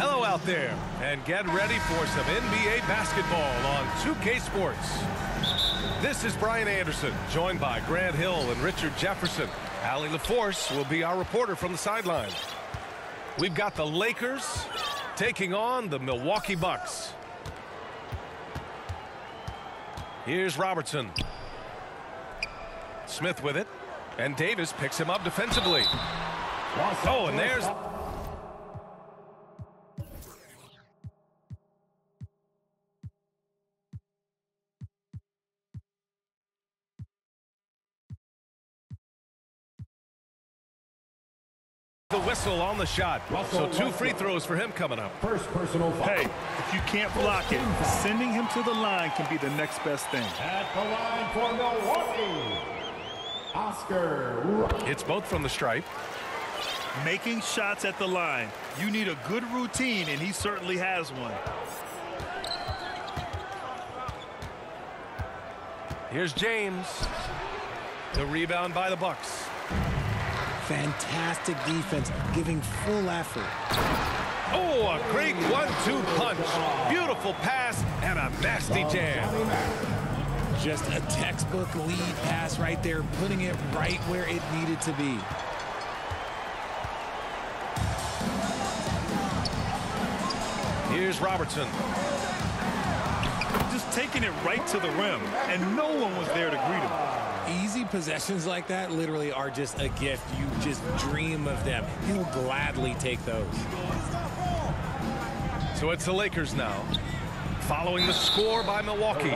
Hello out there, and get ready for some NBA basketball on 2K Sports. This is Brian Anderson, joined by Grant Hill and Richard Jefferson. Allie LaForce will be our reporter from the sideline. We've got the Lakers taking on the Milwaukee Bucks. Here's Robertson. Smith with it. And Davis picks him up defensively. Oh, and there's whistle on the shot. So two free throws for him coming up. First personal foul. Hey, if you can't block it, sending him to the line can be the next best thing. At the line for Milwaukee, Oscar. It's both from the stripe. Making shots at the line. You need a good routine, and he certainly has one. Here's James. The rebound by the Bucks. Fantastic defense, giving full effort. Oh, a great one-two punch. Beautiful pass and a nasty jam. Just a textbook lead pass right there, putting it right where it needed to be. Here's Robertson. Just taking it right to the rim, and no one was there to greet him. Easy possessions like that literally are just a gift. You just dream of them. He'll gladly take those. So it's the Lakers now. Following the score by Milwaukee.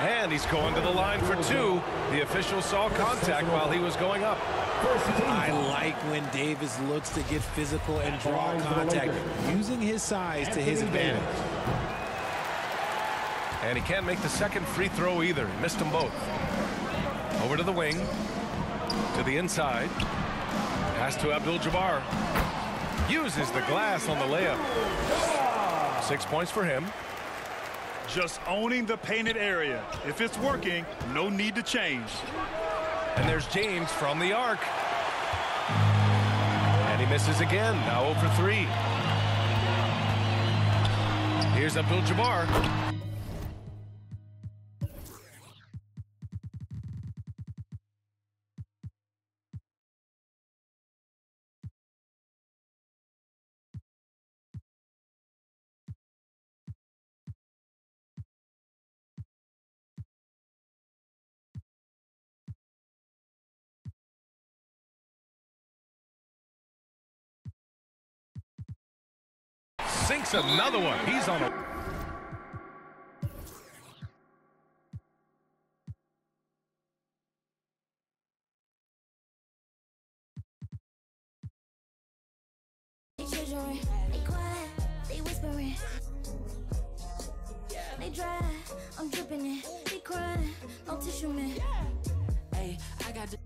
And he's going to the line for two. The official saw contact while he was going up. I like when Davis looks to get physical and draw contact, using his size to his advantage. And he can't make the second free throw either. He missed them both. Over to the wing. To the inside. Pass to Abdul-Jabbar. Uses the glass on the layup. Six points for him. Just owning the painted area. If it's working, no need to change. And there's James from the arc. And he misses again. Now 0 for 3. Here's Abdul-Jabbar. Sinks another one. He's on a... They quiet, they whispering. They dry, I'm dripping it. They crying, no tissue man. Hey, I got the.